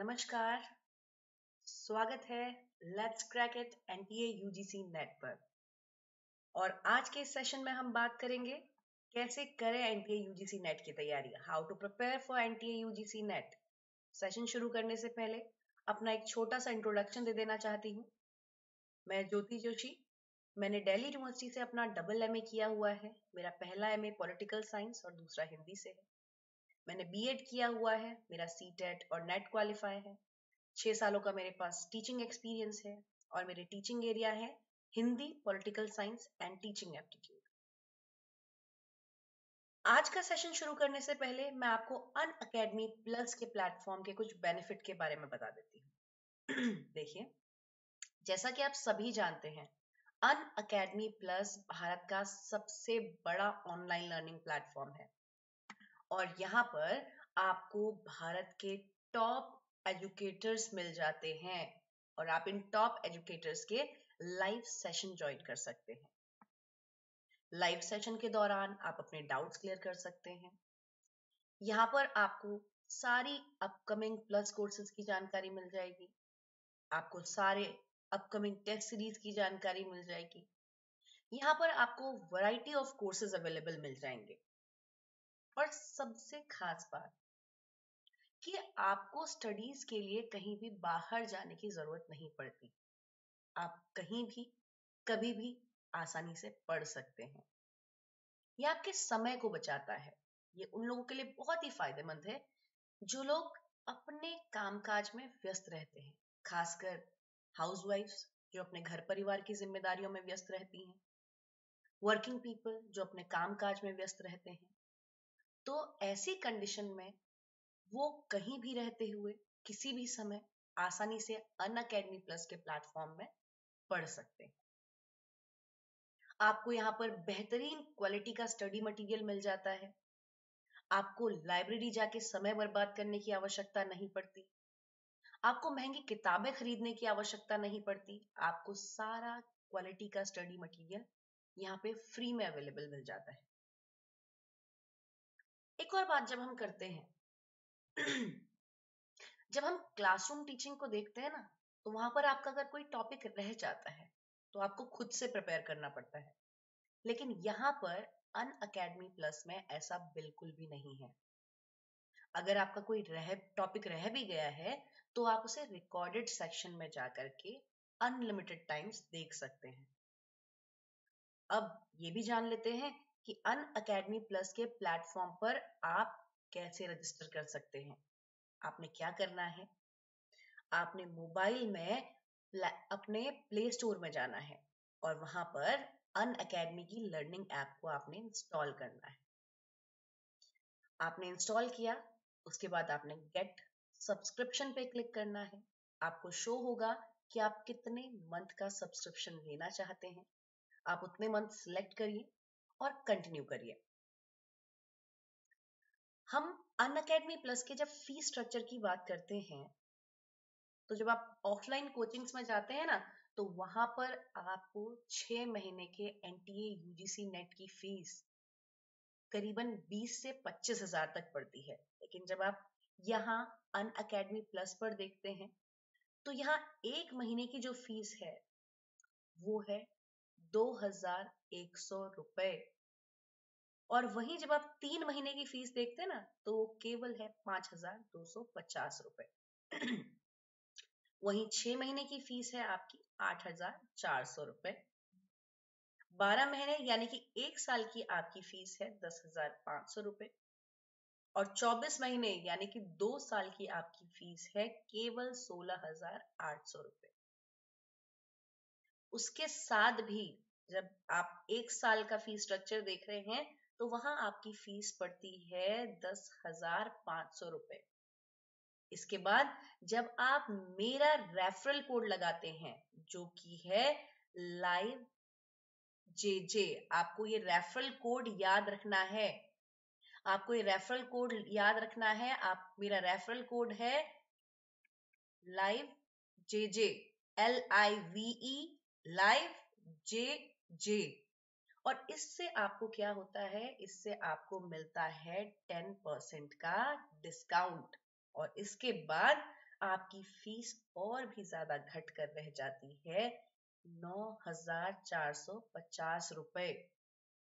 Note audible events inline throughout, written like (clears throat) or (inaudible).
नमस्कार। स्वागत है let's crack it NTA UGC NET पर। और आज के सेशन में हम बात करेंगे कैसे करें एनटीए यूजीसी नेट की तैयारी how to prepare for NTA UGC NET session शुरू करने से पहले अपना एक छोटा सा इंट्रोडक्शन दे देना चाहती हूँ। मैं ज्योति जोशी। मैंने दिल्ली यूनिवर्सिटी से अपना डबल एमए किया हुआ है। मेरा पहला एमए पॉलिटिकल साइंस और दूसरा हिंदी से है। मैंने बीएड किया हुआ है, मेरा सी टेट और नेट क्वालिफाई है। छह सालों का मेरे पास टीचिंग एक्सपीरियंस है और मेरे टीचिंग एरिया है Hindi political science and teaching aptitude आज का सेशन शुरू करने से पहले मैं आपको अन अकेडमी प्लस के प्लेटफॉर्म के कुछ बेनिफिट के बारे में बता देती हूँ। (clears throat) देखिए, जैसा कि आप सभी जानते हैं अन अकेडमी प्लस भारत का सबसे बड़ा ऑनलाइन लर्निंग प्लेटफॉर्म है। और यहाँ पर आपको भारत के टॉप एजुकेटर्स मिल जाते हैं और आप इन टॉप एजुकेटर्स के लाइव सेशन ज्वाइन कर सकते हैं। लाइव सेशन के दौरान आप अपने डाउट्स क्लियर कर सकते हैं। यहाँ पर आपको सारी अपकमिंग प्लस कोर्सेज की जानकारी मिल जाएगी। आपको सारे अपकमिंग टेस्ट सीरीज़ की जानकारी मिल जाएगी। यहाँ पर आपको वैरायटी ऑफ़ कोर्सेज अवेलेबल मिल जाएँगे। और सबसे खास बात, कि आपको स्टडीज़ के लिए कहीं भी बाहर जाने की ज़रूरत नहीं पड़ती। आप कहीं भी, कभी भी आसानी से पढ़ सकते हैं। यह आपके समय को बचाता है। ये उन लोगों के लिए बहुत ही फ़ायदेमंद है, जो लोग अपने कामकाज में व्यस्त रहते हैं। खासकर हाउसवाइफ्स जो अपने घर परिवार की जिम्मेदारियों में व्यस्त रहती हैं। वर्किंग पीपल जो अपने कामकाज में व्यस्त रहते हैं। तो ऐसी कंडीशन में वो कहीं भी रहते हुए किसी भी समय आसानी से अन अकेडमी प्लस के प्लेटफॉर्म में पढ़ सकते हैं। आपको यहाँ पर बेहतरीन क्वालिटी का स्टडी मटेरियल मिल जाता है। आपको लाइब्रेरी जाके समय बर्बाद करने की आवश्यकता नहीं पड़ती। आपको महँगी किताबें खरीदने की आवश्यकता नहीं पड़ती। आपको सारा क्वालिटी का स्टडी मटेरियल यहाँ पे फ्री में अवेलेबल मिल जाता है। एक और बात जब हम करते हैं, जब हम क्लासरूम टीचिंग को देखते हैं ना तो वहाँ पर आपका अगर कोई टॉपिक रह जाता है तो आपको खुद से प्रिपेयर करना पड़ता है। लेकिन यहाँ पर अन अकेडमी प्लस में ऐसा बिल्कुल भी नहीं है। अगर आपका कोई रह टॉपिक रह भी गया है तो आप उसे रिकॉर्डेड सेक्शन में जाकर के अनलिमिटेड टाइम्स देख सकते हैं। अब ये भी जान लेते हैं कि अन अकेडमी प्लस के प्लेटफॉर्म पर आप कैसे रजिस्टर कर सकते हैं? आपने क्या करना है? आपने मोबाइल में अपने प्ले स्टोर में जाना है और वहाँ पर अन अकेडमी की लर्निंग ऐप को आपने इंस्टॉल करना है। आपने इंस्टॉल किया, उसके बाद आपने गेट सब्सक्रिप्शन पे क्लिक करना है। आपको शो होगा कि आप कितने मंथ का सब्सक्रिप्शन लेना चाहते हैं। आप उतने मंथ सिलेक्ट करिए। और कंटिन्यू करिए। हम अन अकेडमी प्लस के जब फ़ीस स्ट्रक्चर की बात करते हैं तो जब आप ऑफलाइन कोचिंग्स में जाते हैं ना तो वहाँ पर आपको छह महीने के एनटीए यूजीसी नेट की फ़ीस करीबन 20 से पच्चीस हज़ार तक पड़ती है। लेकिन जब आप यहाँ अन अकेडमी प्लस पर देखते हैं तो यहाँ एक महीने की जो फ़ीस है, वो है दो हज़ार एक सौ रुपए। और वहीं जब आप तीन महीने की फ़ीस देखते हैं ना तो वो केवल है पाँच हज़ार दो सौ पचास रुपए। वहीं छह महीने की फ़ीस है आपकी आठ हज़ार चार सौ रुपए। बारह महीने यानी कि एक साल की आपकी फ़ीस है दस हज़ार पाँच सौ रुपए। और चौबीस महीने यानी कि दो साल की आपकी फ़ीस है केवल सोलह हज़ार आठ सौ रुपए। उसके साथ भी जब आप एक साल का फ़ीस स्ट्रक्चर देख रहे हैं तो वहाँ आपकी फ़ीस पड़ती है दस हज़ार पाँच सौ रुपए। इसके बाद जब आप मेरा रेफरल कोड लगाते हैं, जो कि है लाइव जे जे आपको ये रेफरल कोड याद रखना है। आपको ये रेफरल कोड याद रखना है, आप, मेरा रेफरल कोड है live J J L I V live J J और इससे आपको क्या होता है? इससे आपको मिलता है टेन परसेंट का डिस्काउंट। और इसके बाद आपकी फ़ीस और भी ज़्यादा घट कर रह जाती है नौ हज़ार चार सौ पचास रुपए।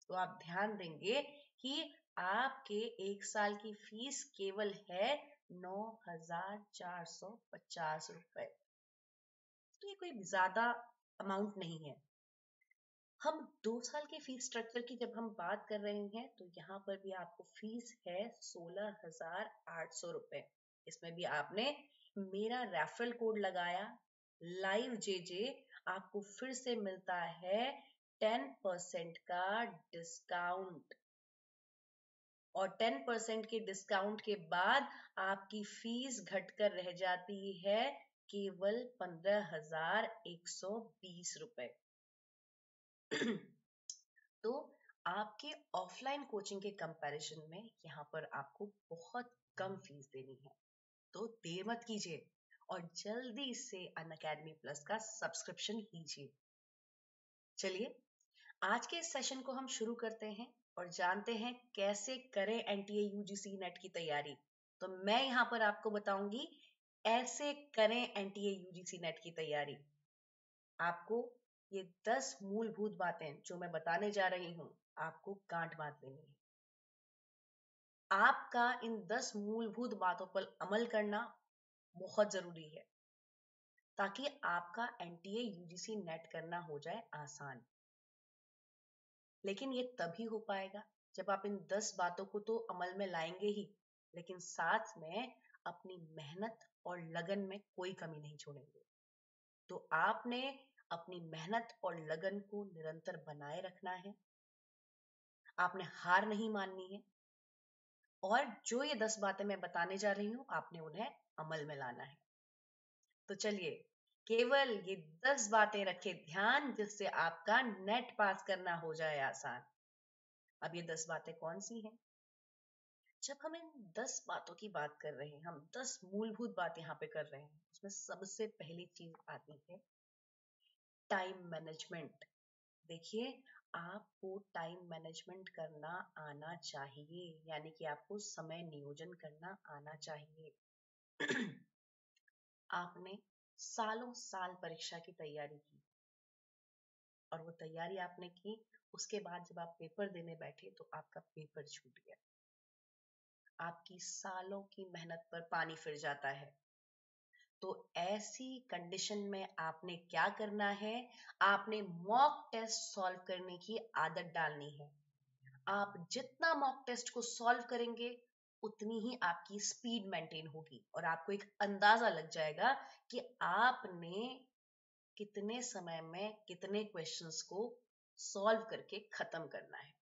तो आप ध्यान देंगे कि आपके एक साल की फ़ीस केवल है नौ हज़ार चार सौ पचास रुपए। तो ये कोई ज़्यादा अमाउंट नहीं है। हम दो साल के फ़ीस स्ट्रक्चर की जब हम बात कर रहे हैं तो यहाँ पर भी आपको फ़ीस है सोलह हज़ार आठ सौ रुपए। इसमें भी आपने मेरा रेफरल कोड लगाया लाइव जे जे आपको फिर से मिलता है टेन परसेंट का डिस्काउंट और टेन परसेंट के डिस्काउंट के बाद आपकी फ़ीस घटकर रह जाती है केवल पंद्रह हज़ार एक सौ बीस रुपए। (clears throat) तो आपके ऑफलाइन कोचिंग के कंपैरिजन में यहाँ पर आपको बहुत कम फ़ीस देनी है। तो देर मत कीजिए और जल्दी से अन अकेडमी प्लस का सब्सक्रिप्शन लीजिए। चलिए, आज के इस सेशन को हम शुरू करते हैं और जानते हैं कैसे करें एनटीए यूजीसी नेट की तैयारी। तो मैं यहाँ पर आपको बताऊँगी ऐसे करें एनटीए यूजीसी नेट की तैयारी। आपको ये दस मूलभूत बातें जो मैं बताने जा रही हूँ, आपको गांठ बाँध लेनी है। आपका इन दस मूलभूत बातों पर अमल करना बहुत ज़रूरी है, ताकि आपका एनटीए यूजीसी नेट करना हो जाए आसान। लेकिन ये तभी हो पाएगा जब आप इन दस बातों को तो अमल में लाएँगे ही, लेकिन साथ में अपनी मेहनत और लगन में कोई कमी नहीं छोड़ेंगे। तो आपने अपनी मेहनत और लगन को निरंतर बनाए रखना है। आपने हार नहीं माननी है। और जो ये दस बातें मैं बताने जा रही हूँ, आपने उन्हें अमल में लाना है। तो चलिए, केवल ये दस बातें रखे ध्यान जिससे आपका नेट पास करना हो जाए आसान। अब ये दस बातें कौन सी हैं? जब हम इन दस बातों की बात कर रहे हैं, हम दस मूलभूत बात यहाँ पे कर रहे हैं, उसमें सबसे पहली चीज़ आती है टाइम मैनेजमेंट देखिए, आपको टाइम मैनेजमेंट करना आना चाहिए, यानी कि आपको समय नियोजन करना आना चाहिए। आपने सालों साल परीक्षा की तैयारी की। और वो तैयारी आपने की, उसके बाद जब आप पेपर देने बैठे तो आपका पेपर छूट गया। आपकी सालों की मेहनत पर पानी फिर जाता है। तो ऐसी कंडीशन में आपने क्या करना है? आपने मॉक टेस्ट सॉल्व करने की आदत डालनी है। आप जितना मॉक टेस्ट को सॉल्व करेंगे, उतनी ही आपकी स्पीड मेंटेन होगी और आपको एक अंदाज़ा लग जाएगा कि आपने कितने समय में कितने क्वेश्चंस को सॉल्व करके खत्म करना है।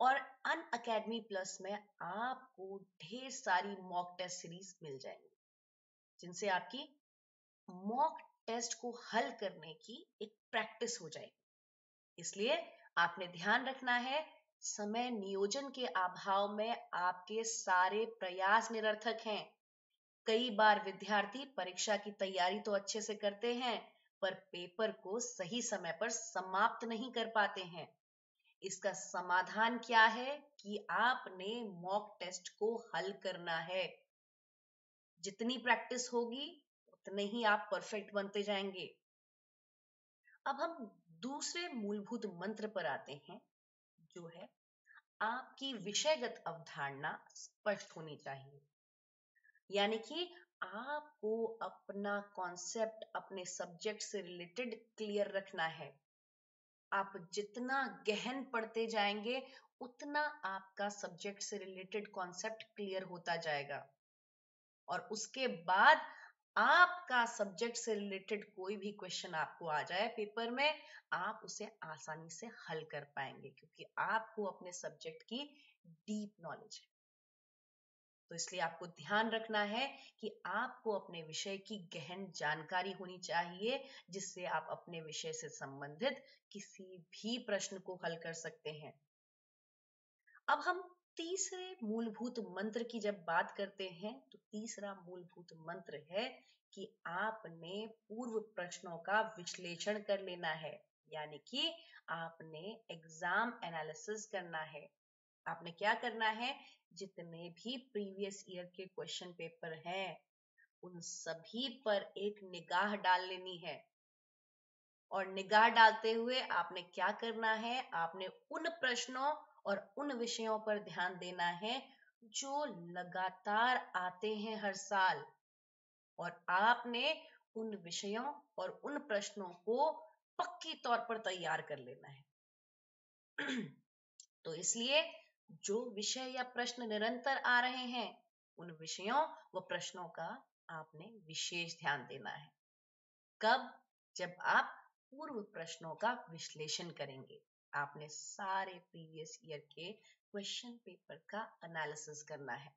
और अन अकेडमी प्लस में आपको ढेर सारी मॉक टेस्ट सीरीज़ मिल जाएँगी, जिनसे आपकी मॉक टेस्ट को हल करने की एक प्रैक्टिस हो जाएगी। इसलिए आपने ध्यान रखना है, समय नियोजन के अभाव में आपके सारे प्रयास निरर्थक हैं। कई बार विद्यार्थी परीक्षा की तैयारी तो अच्छे से करते हैं, पर पेपर को सही समय पर समाप्त नहीं कर पाते हैं। इसका समाधान क्या है कि आपने मॉक टेस्ट को हल करना है। जितनी प्रैक्टिस होगी, उतने ही आप परफेक्ट बनते जाएँगे। अब हम दूसरे मूलभूत मंत्र पर आते हैं, जो है आपकी विषयगत अवधारणा स्पष्ट होनी चाहिए। यानी कि आपको अपना कॉन्सेप्ट अपने सब्जेक्ट से रिलेटेड क्लियर रखना है। आप जितना गहन पढ़ते जाएँगे, उतना आपका सब्जेक्ट से रिलेटेड कॉन्सेप्ट क्लियर होता जाएगा। और उसके बाद आपका सब्जेक्ट से रिलेटेड कोई भी क्वेश्चन आपको आ जाए पेपर में, आप उसे आसानी से हल कर पाएँगे, क्योंकि आपको अपने सब्जेक्ट की डीप नॉलेज है। तो इसलिए आपको ध्यान रखना है कि आपको अपने विषय की गहन जानकारी होनी चाहिए, जिससे आप अपने विषय से संबंधित किसी भी प्रश्न को हल कर सकते हैं। अब हम तीसरे मूलभूत मंत्र की जब बात करते हैं तो तीसरा मूलभूत मंत्र है कि आपने पूर्व प्रश्नों का विश्लेषण कर लेना है, यानी कि आपने एग्ज़ाम एनालिसिस करना है। आपने क्या करना है? जितने भी प्रीवियस ईयर के क्वेश्चन पेपर हैं, उन सभी पर एक निगाह डाल लेनी है। और निगाह डालते हुए आपने क्या करना है? आपने उन प्रश्नों और उन विषयों पर ध्यान देना है जो लगातार आते हैं हर साल। और आपने उन विषयों और उन प्रश्नों को पक्की तौर पर तैयार कर लेना है। तो इसलिए जो विषय या प्रश्न निरंतर आ रहे हैं, उन विषयों व प्रश्नों का आपने विशेष ध्यान देना है। कब? जब आप पूर्व प्रश्नों का विश्लेषण करेंगे। आपने सारे प्रीवियस ईयर के क्वेश्चन पेपर का एनालिसिस करना है।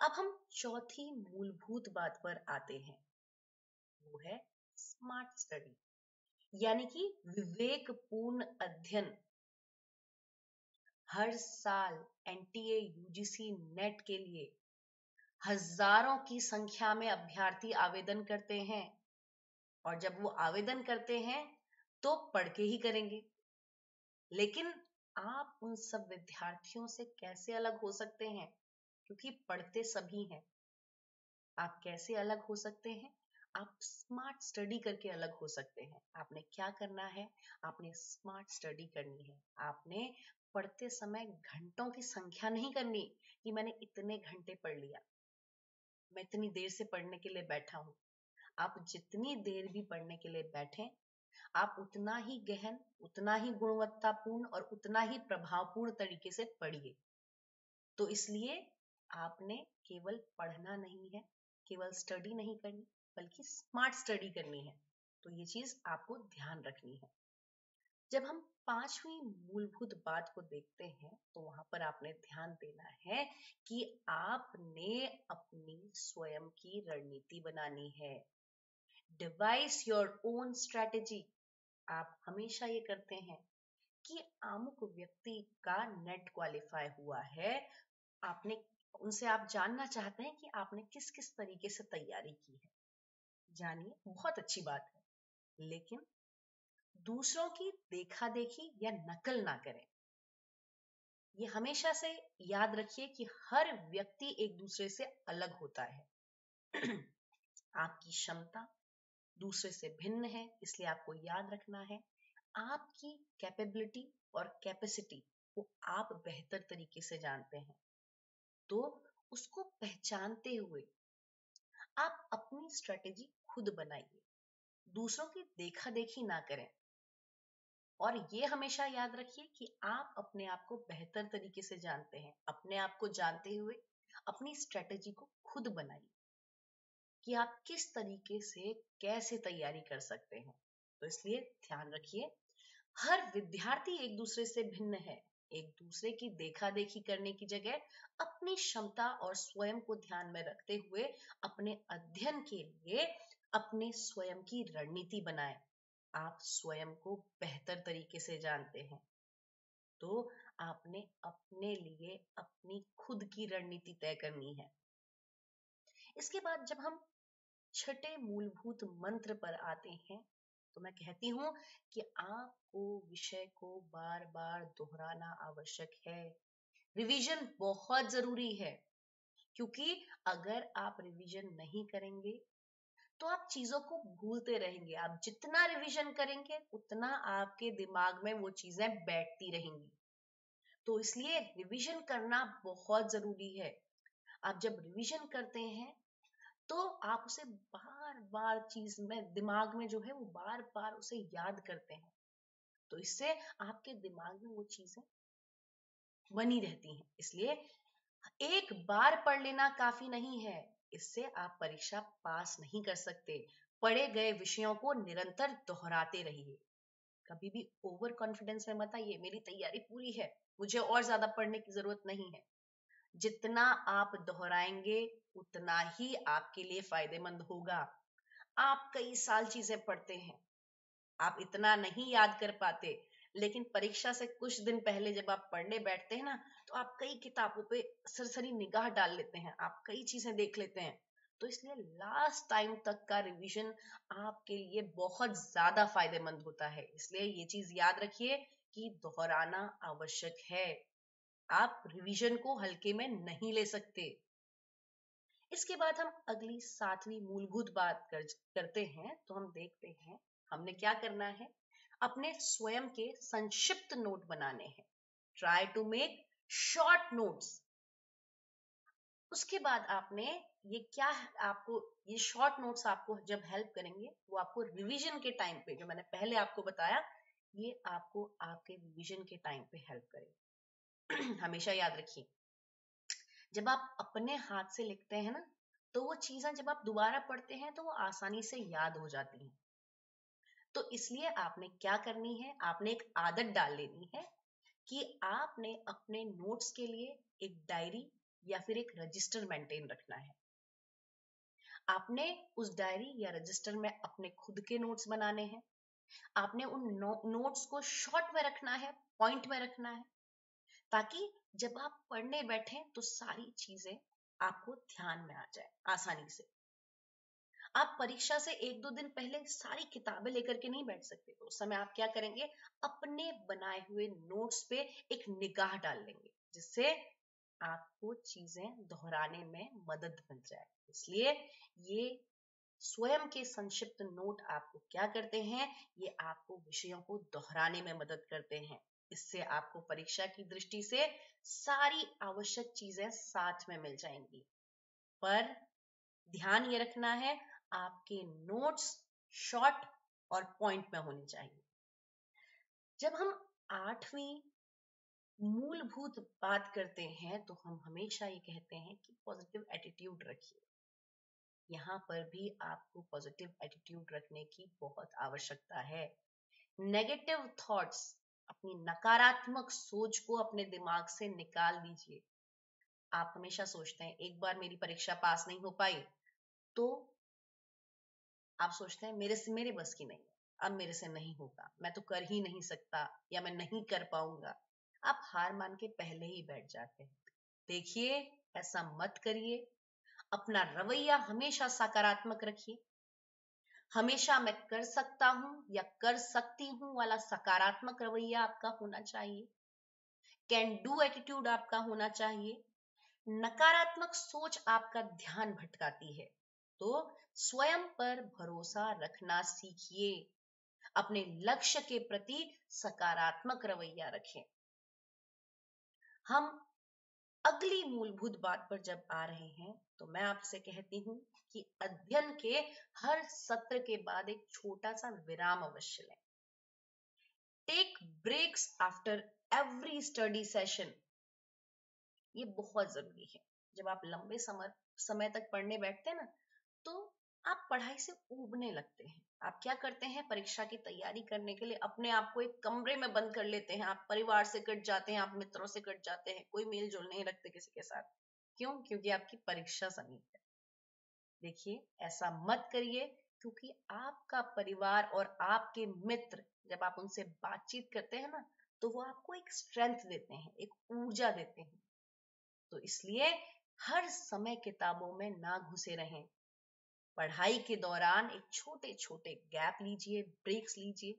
अब हम चौथी मूलभूत बात पर आते हैं। वो है स्मार्ट स्टडी यानी कि विवेकपूर्ण अध्ययन। हर साल एनटीए यूजीसी नेट के लिए हज़ारों की संख्या में अभ्यर्थी आवेदन करते हैं। और जब वो आवेदन करते हैं तो पढ़ के ही करेंगे। लेकिन आप उन सब विद्यार्थियों से कैसे अलग हो सकते हैं? क्योंकि पढ़ते सभी हैं। आप कैसे अलग हो सकते हैं? आप स्मार्ट स्टडी करके अलग हो सकते हैं। आपने क्या करना है? आपने स्मार्ट स्टडी करनी है। आपने पढ़ते समय घंटों की संख्या नहीं करनी कि मैंने इतने घंटे पढ़ लिया। मैं इतनी देर से पढ़ने के लिए बैठा हूँ। आप जितनी देर भी पढ़ने के लिए बैठे, आप उतना ही गहन, उतना ही गुणवत्तापूर्ण और उतना ही प्रभावपूर्ण तरीके से पढ़िए। तो इसलिए आपने केवल पढ़ना नहीं है, केवल स्टडी नहीं करनी, बल्कि स्मार्ट स्टडी करनी है। तो ये चीज़ आपको ध्यान रखनी है। जब हम पांचवी मूलभूत बात को देखते हैं तो वहाँ पर आपने ध्यान देना है कि आपने अपनी स्वयं की रणनीति बनानी है। डिवाइस योर ओन स्ट्रेटेजी आप हमेशा ये करते हैं कि अमुक व्यक्ति का नेट क्वालिफाई हुआ है। आपने, उनसे आप जानना चाहते हैं कि आपने किस किस तरीके से तैयारी की है। जानिए, बहुत अच्छी बात है। लेकिन दूसरों की देखा देखी या नकल ना करें। ये हमेशा से याद रखिए कि हर व्यक्ति एक दूसरे से अलग होता है। (clears throat) आपकी क्षमता दूसरे से भिन्न है, इसलिए आपको याद रखना है। आपकी कैपेबिलिटी और कैपेसिटी को आप बेहतर तरीके से जानते हैं। तो उसको पहचानते हुए आप अपनी स्ट्रेटेजी खुद बनाइए। दूसरों की देखा देखी ना करें। और ये हमेशा याद रखिए कि आप अपने आप को बेहतर तरीके से जानते हैं। अपने आप को जानते हुए अपनी स्ट्रेटेजी को खुद बनाइए। कि आप किस तरीके से कैसे तैयारी कर सकते हैं। तो इसलिए ध्यान रखिए, हर विद्यार्थी एक दूसरे से भिन्न है। एक दूसरे की देखा देखी करने की जगह अपनी क्षमता और स्वयं को ध्यान में रखते हुए अपने अध्ययन के लिए अपने स्वयं की रणनीति बनाएँ। आप स्वयं को बेहतर तरीके से जानते हैं। तो आपने अपने लिए अपनी खुद की रणनीति तय करनी है। इसके बाद जब हम छठे मूलभूत मंत्र पर आते हैं तो मैं कहती हूँ कि आपको विषय को बार बार दोहराना आवश्यक है। रिवीजन बहुत ज़रूरी है, क्योंकि अगर आप रिवीजन नहीं करेंगे तो आप चीज़ों को भूलते रहेंगे। आप जितना रिवीजन करेंगे, उतना आपके दिमाग में वो चीज़ें बैठती रहेंगी। तो इसलिए रिवीजन करना बहुत ज़रूरी है। आप जब रिवीजन करते हैं तो आप उसे बार बार चीज़ में, दिमाग में जो है वो बार बार उसे याद करते हैं। तो इससे आपके दिमाग में वो चीज़ें बनी रहती हैं। इसलिए एक बार पढ़ लेना काफ़ी नहीं है। इससे आप परीक्षा पास नहीं कर सकते। पढ़े गए विषयों को निरंतर दोहराते रहिए। कभी भी ओवर कॉन्फिडेंस में मत आइए। मेरी तैयारी पूरी है। मुझे और ज़्यादा पढ़ने की ज़रूरत नहीं है। जितना आप दोहराएँगे, उतना ही आपके लिए फ़ायदेमंद होगा। आप कई साल चीज़ें पढ़ते हैं। आप इतना नहीं याद कर पाते, लेकिन परीक्षा से कुछ दिन पहले जब आप पढ़ने बैठते हैं ना तो आप कई किताबों पे सरसरी निगाह डाल लेते हैं, आप कई चीज़ें देख लेते हैं। तो इसलिए लास्ट टाइम तक का रिवीजन आपके लिए बहुत ज़्यादा फ़ायदेमंद होता है। इसलिए ये चीज़ याद रखिए कि दोहराना आवश्यक है। आप रिवीजन को हल्के में नहीं ले सकते। इसके बाद हम अगली सातवीं मूलभूत बात कर, करते हैं तो हम देखते हैं हमने क्या करना है। अपने स्वयं के संक्षिप्त नोट बनाने हैं। Try to make short notes उसके बाद आपने ये क्या आपको ये शॉर्ट नोट्स आपको जब हेल्प करेंगे वो आपको रिवीजन के टाइम पे जो मैंने पहले आपको बताया ये आपको आपके रिवीजन के टाइम पे हेल्प करेगा। (clears throat) हमेशा याद रखिए। जब आप अपने हाथ से लिखते हैं ना तो वो चीज़ें जब आप दोबारा पढ़ते हैं तो वो आसानी से याद हो जाती हैं। तो इसलिए आपने क्या करनी है आपने एक आदत डाल लेनी है कि आपने अपने नोट्स के लिए एक डायरी या फिर एक रजिस्टर मेंटेन रखना है। आपने उस डायरी या रजिस्टर में अपने खुद के नोट्स बनाने हैं। आपने उन नो, नोट्स को शॉर्ट में रखना है पॉइंट में रखना है। ताकि जब आप पढ़ने बैठे तो सारी चीज़ें आपको ध्यान में आ जाए आसानी से। आप परीक्षा से एक दो दिन पहले सारी किताबें लेकर के नहीं बैठ सकते तो उस समय आप क्या करेंगे? अपने बनाए हुए नोट्स पे एक निगाह डाल लेंगे, जिससे आपको चीज़ें दोहराने में मदद मिल जाए। इसलिए ये स्वयं के संक्षिप्त नोट आपको क्या करते हैं? ये आपको विषयों को दोहराने में मदद करते हैं। इससे आपको परीक्षा की दृष्टि से सारी आवश्यक चीज़ें साथ में मिल जाएँगी। पर ध्यान ये रखना है, आपके नोट्स शॉर्ट और पॉइंट में होने चाहिए। जब हम आठवीं मूलभूत बात करते हैं तो हम हमेशा ये कहते हैं कि पॉजिटिव एटीट्यूड रखिए। यहाँ पर भी आपको पॉजिटिव एटीट्यूड रखने की बहुत आवश्यकता है। नेगेटिव थॉट्स अपनी नकारात्मक सोच को अपने दिमाग से निकाल दीजिए आप हमेशा सोचते हैं, एक बार मेरी परीक्षा पास नहीं हो पाई तो आप सोचते हैं, मेरे से, मेरे बस की नहीं अब मेरे से नहीं होगा, मैं तो कर ही नहीं सकता या मैं नहीं कर पाऊँगा। आप हार मान के पहले ही बैठ जाते हैं। देखिए, ऐसा मत करिए, अपना रवैया हमेशा सकारात्मक रखिए। हमेशा मैं कर सकता हूँ या कर सकती हूँ वाला सकारात्मक रवैया आपका होना चाहिए। कैन डू एटीट्यूड आपका होना चाहिए। नकारात्मक सोच आपका ध्यान भटकाती है। तो स्वयं पर भरोसा रखना सीखिए। अपने लक्ष्य के प्रति सकारात्मक रवैया रखें। हम अगली मूलभूत बात पर जब आ रहे हैं तो मैं आपसे कहती हूँ कि अध्ययन के हर सत्र के बाद एक छोटा सा विराम अवश्य लें। Take breaks after every study session ये बहुत ज़रूरी है। जब आप लंबे समय समय तक पढ़ने बैठते हैं ना तो आप पढ़ाई से उबने लगते हैं। आप क्या करते हैं? परीक्षा की तैयारी करने के लिए अपने आप को एक कमरे में बंद कर लेते हैं आप। परिवार से कट जाते हैं आप, मित्रों से कट जाते हैं, कोई मेल जोल नहीं रखते किसी के साथ। क्यों? क्योंकि आपकी परीक्षा समीप है। देखिए, ऐसा मत करिए क्योंकि आपका परिवार और आपके मित्र जब आप उनसे बातचीत करते हैं ना तो वो आपको एक स्ट्रेंथ देते हैं, एक ऊर्जा देते हैं। तो इसलिए हर समय किताबों में ना घुसे रहें। पढ़ाई के दौरान एक छोटे छोटे गैप लीजिए ब्रेक्स लीजिए,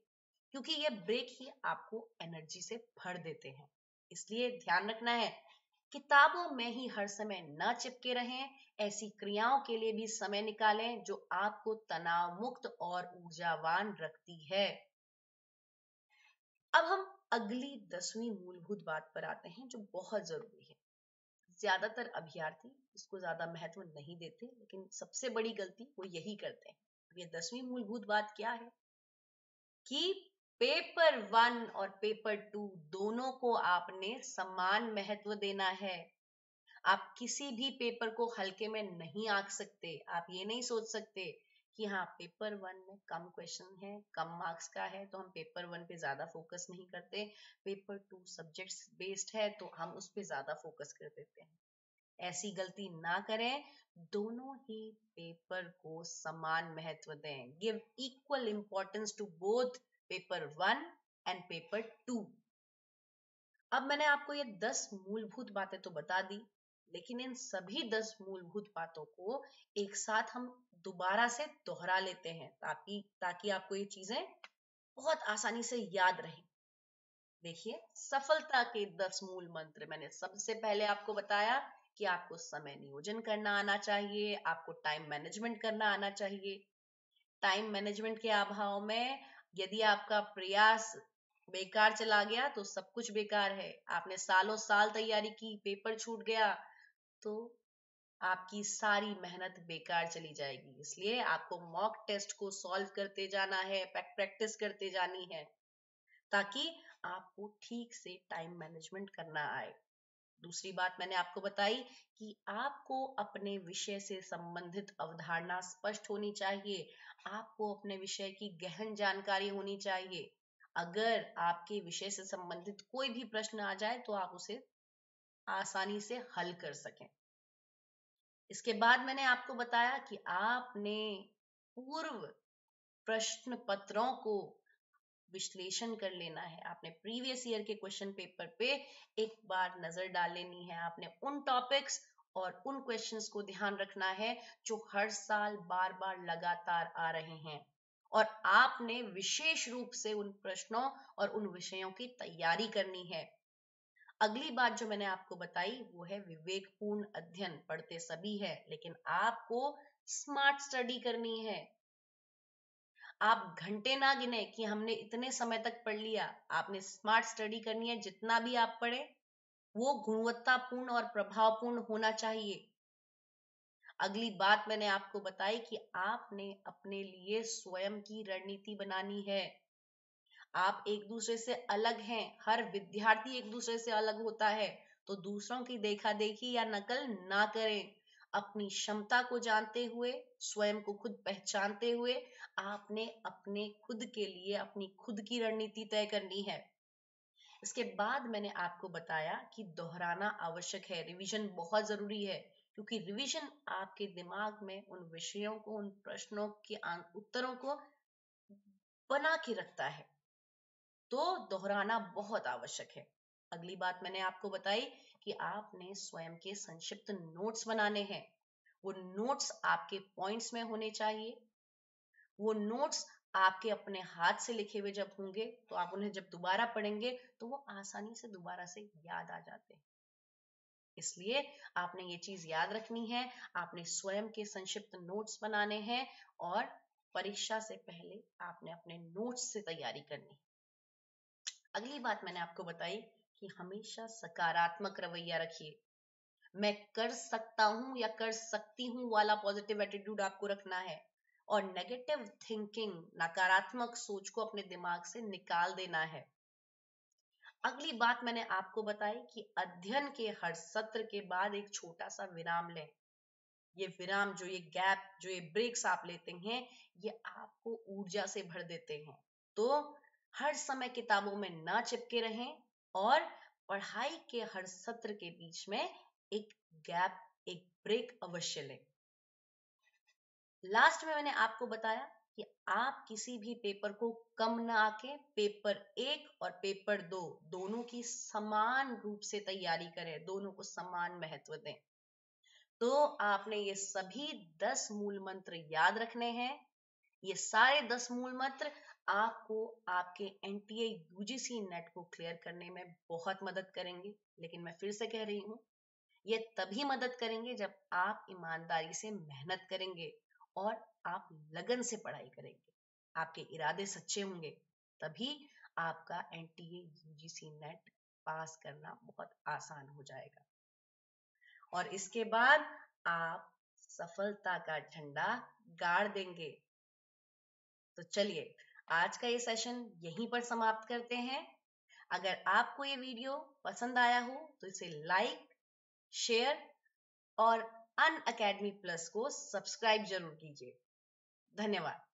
क्योंकि ये ब्रेक ही आपको एनर्जी से भर देते हैं। इसलिए ध्यान रखना है, किताबों में ही हर समय न चिपके रहें, ऐसी क्रियाओं के लिए भी समय निकालें जो आपको तनाव मुक्त और ऊर्जावान रखती है। अब हम अगली दसवीं मूलभूत बात पर आते हैं जो बहुत ज़रूरी है। ज़्यादातर अभ्यर्थी इसको ज़्यादा महत्व नहीं देते, लेकिन सबसे बड़ी गलती वो यही करते हैं। ये दसवीं मूलभूत बात क्या है? कि पेपर वन और पेपर टू दोनों को आपने समान महत्व देना है। आप किसी भी पेपर को हल्के में नहीं आंक सकते, आप ये नहीं सोच सकते कि हाँ पेपर वन में कम क्वेश्चन है, कम मार्क्स का है तो हम पेपर वन पे ज़्यादा फोकस नहीं करते। पेपर टू सब्जेक्ट्स बेस्ड है तो हम उस पर ज़्यादा फोकस कर देते हैं। ऐसी गलती ना करें। दोनों ही पेपर को समान महत्व दें। Give equal importance to both paper one and paper two अब मैंने आपको ये दस मूलभूत बातें तो बता दी, लेकिन इन सभी दस मूलभूत बातों को एक साथ हम दोबारा से दोहरा लेते हैं ताकि ताकि आपको ये चीज़ें बहुत आसानी से याद रहे। देखिए, सफलता के दस मूल मंत्र मैंने सबसे पहले आपको बताया कि आपको समय नियोजन करना आना चाहिए, आपको टाइम मैनेजमेंट करना आना चाहिए। टाइम मैनेजमेंट के अभाव में यदि आपका प्रयास बेकार चला गया तो सब कुछ बेकार है। आपने सालों साल तैयारी की पेपर छूट गया तो आपकी सारी मेहनत बेकार चली जाएगी। इसलिए आपको मॉक टेस्ट को सॉल्व करते जाना है प्रैक्टिस करते जानी है, ताकि आपको ठीक से टाइम मैनेजमेंट करना आए। दूसरी बात मैंने आपको बताई कि आपको अपने विषय से संबंधित अवधारणा स्पष्ट होनी चाहिए, आपको अपने विषय की गहन जानकारी होनी चाहिए। अगर आपके विषय से संबंधित कोई भी प्रश्न आ जाए तो आप उसे आसानी से हल कर सकें। इसके बाद मैंने आपको बताया कि आपने पूर्व प्रश्न पत्रों को विश्लेषण कर लेना है। आपने प्रीवियस ईयर के क्वेश्चन पेपर पे एक बार नज़र डाल लेनी है। आपने उन टॉपिक्स और उन क्वेश्चंस को ध्यान रखना है जो हर साल बार बार लगातार आ रहे हैं। और आपने विशेष रूप से उन प्रश्नों और उन विषयों की तैयारी करनी है। अगली बात जो मैंने आपको बताई, वो है विवेकपूर्ण अध्ययन। पढ़ते सभी है, लेकिन आपको स्मार्ट स्टडी करनी है। आप घंटे ना गिने कि हमने इतने समय तक पढ़ लिया। आपने स्मार्ट स्टडी करनी है, जितना भी आप पढ़े, वो गुणवत्तापूर्ण और प्रभावपूर्ण होना चाहिए। अगली बात मैंने आपको बताई कि आपने अपने लिए स्वयं की रणनीति बनानी है। आप एक दूसरे से अलग हैं, हर विद्यार्थी एक दूसरे से अलग होता है तो दूसरों की देखा देखी या नकल ना करें। अपनी क्षमता को जानते हुए, स्वयं को खुद पहचानते हुए, आपने अपने खुद के लिए अपनी खुद की रणनीति तय करनी है। इसके बाद मैंने आपको बताया कि दोहराना आवश्यक है रिवीजन बहुत ज़रूरी है, क्योंकि रिवीजन आपके दिमाग में उन विषयों को, उन प्रश्नों के उत्तरों को बना के रखता है। तो दोहराना बहुत आवश्यक है। अगली बात मैंने आपको बताई कि आपने स्वयं के संक्षिप्त नोट्स बनाने हैं। वो नोट्स आपके पॉइंट्स में होने चाहिए। वो नोट्स आपके अपने हाथ से लिखे हुए जब होंगे तो आप उन्हें जब दोबारा पढ़ेंगे तो वो आसानी से दोबारा से याद आ जाते हैं। इसलिए आपने ये चीज़ याद रखनी है, आपने स्वयं के संक्षिप्त नोट्स बनाने हैं और परीक्षा से पहले आपने अपने नोट्स से तैयारी करनी अगली बात मैंने आपको बताई कि हमेशा सकारात्मक रवैया रखिए। मैं कर सकता हूँ या कर सकती हूँ वाला पॉजिटिव एटीट्यूड आपको रखना है और नेगेटिव थिंकिंग नकारात्मक सोच को अपने दिमाग से निकाल देना है। अगली बात मैंने आपको बताई कि अध्ययन के हर सत्र के बाद एक छोटा सा विराम लें। ये विराम जो ये गैप जो ये ब्रेक्स आप लेते हैं, ये आपको ऊर्जा से भर देते हैं। तो हर समय किताबों में ना चिपके रहें और पढ़ाई के हर सत्र के बीच में एक गैप, एक ब्रेक अवश्य लें। लास्ट में मैंने आपको बताया कि आप किसी भी पेपर को कम ना आके, पेपर एक और पेपर दो, दोनों की समान रूप से तैयारी करें, दोनों को समान महत्व दें। तो आपने ये सभी दस मूल मंत्र याद रखने हैं। ये सारे दस मूल मंत्र आपको आपके एन एनटीए यूजीसी नेट को क्लियर करने में बहुत मदद करेंगे, लेकिन मैं फिर से कह रही हूँ, ये तभी मदद करेंगे जब आप ईमानदारी से मेहनत करेंगे और आप लगन से पढ़ाई करेंगे। आपके इरादे सच्चे होंगे, तभी आपका N NTA UGC NET pass करना बहुत आसान हो जाएगा। और इसके बाद आप सफलता का झंडा गाड़ देंगे। तो चलिए आज का ये सेशन यहीं पर समाप्त करते हैं। अगर आपको ये वीडियो पसंद आया हो तो इसे लाइक शेयर और अन अकेडमी प्लस को सब्सक्राइब ज़रूर कीजिए। धन्यवाद।